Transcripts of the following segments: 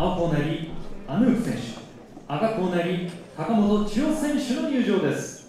青コーナーにアヌーク選手赤コーナーに高本千代選手の入場です。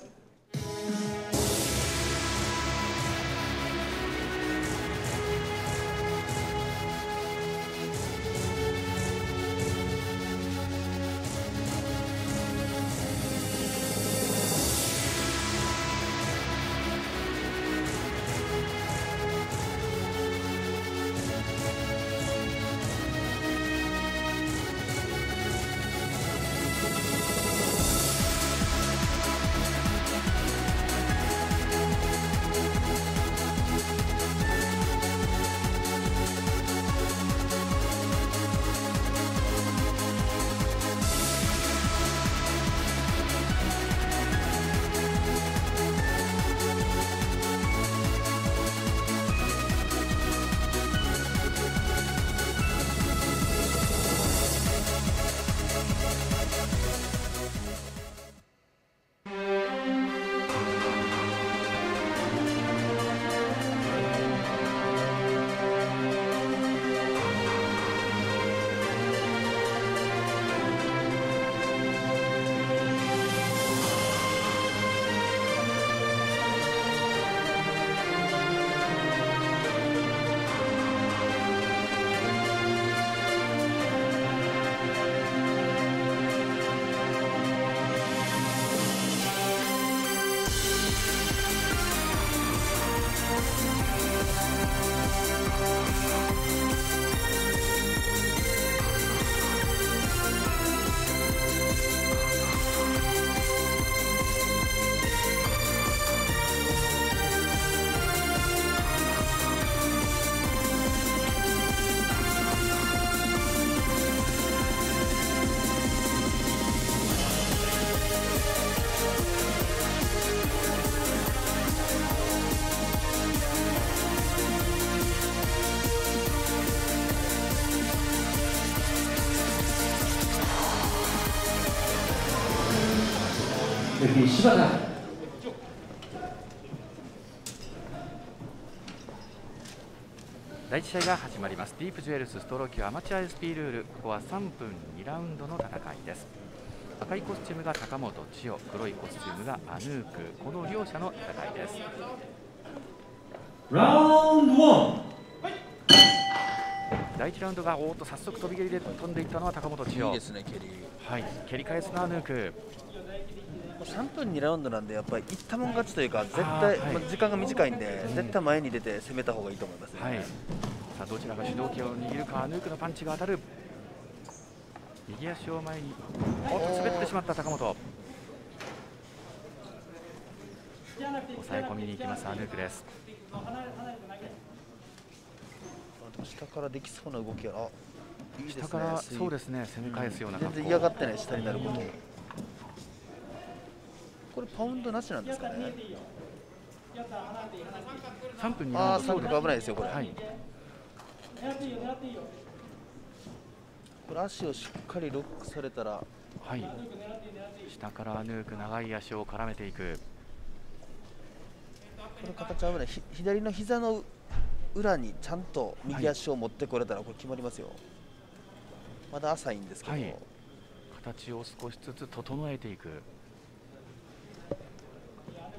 柴田。第1試合が始まります。ディープジュエルスストローキュアマチュア SP ルール。ここは3分2ラウンドの戦いです。赤いコスチュームが高本千代黒いコスチュームがアヌーク。この両者の戦いです。ラウンド第1ラウンドがおっと早速飛び蹴りで飛んでいったのは高本千代。いいですね蹴り。はい蹴り返すのアヌーク3分2ラウンドなんでやっぱりいったもん勝ちというか絶対、はい。まあ、時間が短いんで、絶対前に出て攻めた方がいいと思いますね、はい、さあどちらが主導権を握るかヌークのパンチが当たる。右足を前におっと滑ってしまった高本。抑え込みに行きますアヌークです。下からできそうな動きがあいいね下からそうですね攻め返すような全然嫌がってない下になることこれパウンドなしなんですかね。3分2ああ三ラウンドそう角危ないですよこれ、はい。これ足をしっかりロックされたら。はい。下からアヌーク長い足を絡めていく。この形危ない。ひ左の膝の裏にちゃんと右足を持ってこれたらこれ決まりますよ、まだ浅いんですけど、はい。形を少しずつ整えていく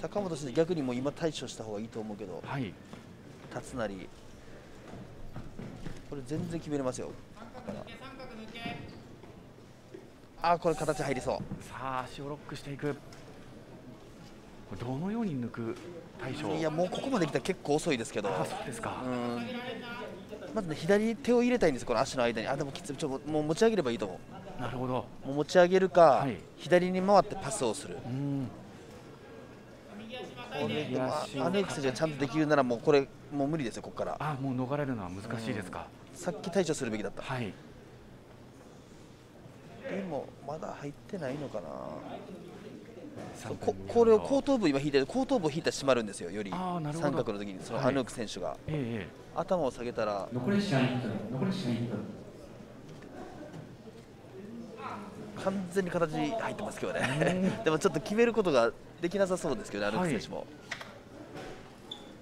高本選手逆にもう今対処した方がいいと思うけどはい。立つなり。これ全然決めれますよ。あーこれ形入りそう。さあ足をロックしていく。どのように抜く対処？いやもうここまで来たら結構遅いですけど。あそうですか、うん。まずね左手を入れたいんですこの足の間に。あでもきつい。ちょもう持ち上げればいいと思なるほど。うもう持ち上げるか、はい。左に回ってパスをする。うんこれでもアネックスがちゃんとできるならもうこれもう無理ですよここから。あもう逃れるのは難しいですか、さっき対処するべきだった。はい。でもまだ入ってないのかな。三ここれを後頭部今引いてる後頭部を引いたら締まるんですよより。あーなるほど。三角の時にそのはい。アヌーク選手が、ええ頭を下げたら。残り時間1分残り時間1分完全に形入ってますけどね。でもちょっと決めることができなさそうですけどねアヌーク選手も、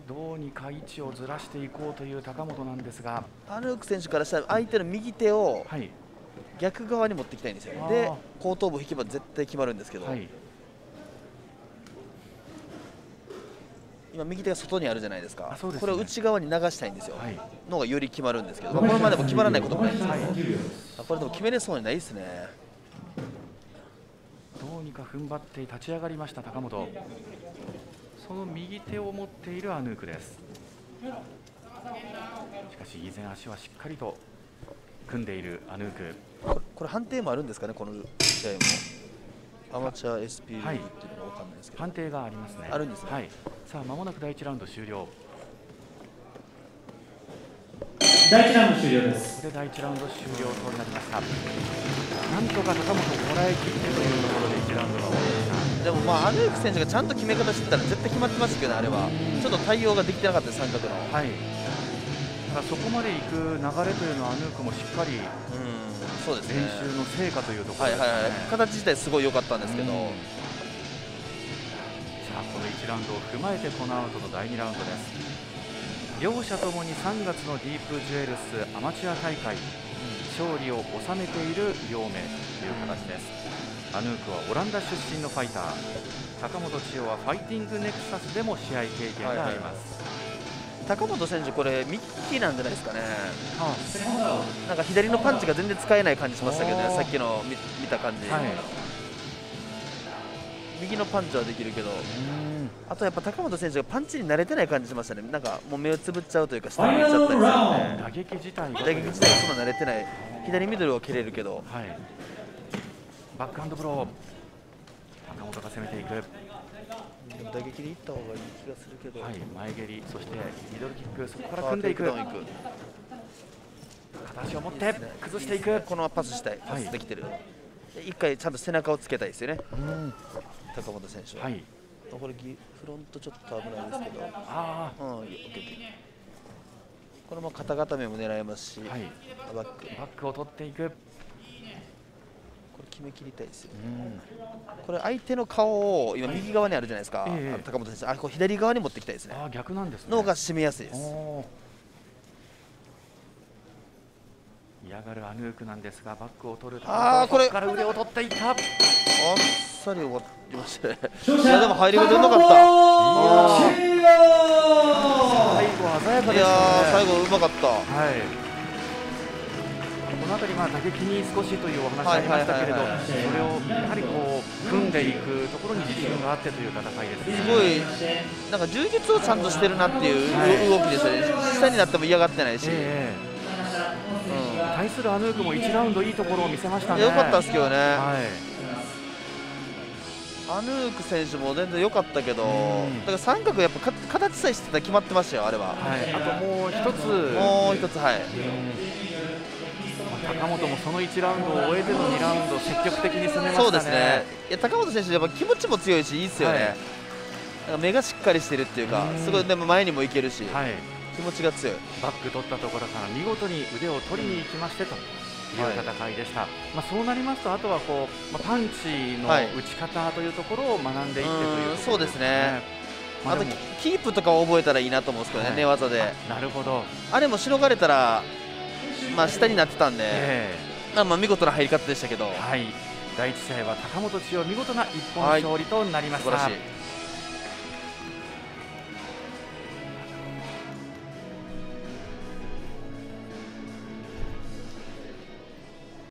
どうにか位置をずらしていこうという高本なんですが。アヌーク選手からしたら相手の右手をはい。逆側に持ってきたいんですよ。あー。で後頭部引けば絶対決まるんですけど、はい。今右手が外にあるじゃないですか。ね。これを内側に流したいんですよ、はい。のがより決まるんですけど、まあこれまでも決まらないこともないです、はい。あこれでも決めれそうにないですねどうにか踏ん張って立ち上がりました高本。その右手を持っているアヌークです。しかし依然足はしっかりと組んでいるアヌーク。これ判定もあるんですかねこの試合も。アマチュア SP ルールっていうのが分かんないですけど、判定がありますね。あるんですね。はい。さあ間もなく第1ラウンド終了。第1ラウンド終了です。これで第1ラウンド終了となりましたなんとか高本をこらえきってというところで1ラウンドが終わりましたでもまあアヌーク選手がちゃんと決め方してたら絶対決まってましたけどねあれは。ちょっと対応ができてなかった三角のはい。ただそこまで行く流れというのはアヌークもしっかりうん。そうです練ね習の成果というところね、はいはいはい。形自体すごい良かったんですけど、うん。さあこの1ラウンドを踏まえてこの後の第2ラウンドです。両者ともに3月のディープジュエルスアマチュア大会勝利を収めている両名という形です。アヌークはオランダ出身のファイター高本千代はファイティングネクサスでも試合経験があります、高本選手これミッキーなんじゃないですかねはなんか左のパンチが全然使えない感じしましたけどねさっきの見見た感じ、あはい右のパンチはできるけどうん。あとやっぱ高本選手がパンチに慣れてない感じしましたね。なんかもう目をつぶっちゃうというかフ下に行っちゃったりするラウンんで打撃自体が。打撃自体がそんな慣れてない。左ミドルを蹴れるけど。はい。バックハンドブロー。高本が攻めていく。でも打撃でいった方がいい気がするけど、はい、前蹴り、そしてミドルキック、そこからあ組んでいく、形を持って崩していく、このパスしたいパはい。スできてる、で一回ちゃんと背中をつけたいですよね。うん高本選手は、はい、これギロチンちょっと危ないですけど。あうんオッケーオッケー。これも肩固めも狙えますし、あ、はい、バック。こバックを取っていく、れ決め切りたいですよこれ相手の顔を今右側にあるじゃないですか、ええ。あの高本選手。あこう左側に持ってきたいですね。ああ、逆なんですね。脳が締めやすいですおー嫌がるアヌークなんですが、バックを取るあーこれ。そから腕を取っていった、あっさり終わりましたねいやでも入りが出なかった。高本千代最後、鮮やかいやでね。ー最後うまかった。はい。この辺り、まあ、打撃に少しというお話ありましたけれど、はいはいはいはい。それをやはりこう組んでいくところに自信があってという戦いですね。すごいなんか充実をちゃんとしてるなっていうはい。動きでしたね。下になっても嫌がってないし、ええう対するアヌークも1ラウンドいいところを見せましたね。ん、よかったですけどね、はい。アヌーク選手も全然良かったけど、うん。だから三角やっぱか形さえしてたら決まってましたよ、あれは。はい、あともう一つ、もう一つ、はい、高本もその1ラウンドを終えての2ラウンド、積極的に攻めましたね。そうですね、いや高本選手、やっぱ気持ちも強いし、いいですよね、はい。目がしっかりしてるっていうかう、ん。すごいでも前にも行けるし、はい、気持ちが強い、バック取ったところから見事に腕を取りに行きましてという戦いでした、まあ、そうなりますとあとはこう、まあ、パンチのはい。打ち方というところを学んでいってといううんところそうですね、あとまあでもキープとかを覚えたらいいなと思うんですけどね、はい。寝技で、なるほど、あれもしのがれたら、まあ、下になってたんで、えまあまあ見事な入り方でしたけど、えはい、第1試合は高本千代見事な一本勝利となりました。素晴らしい。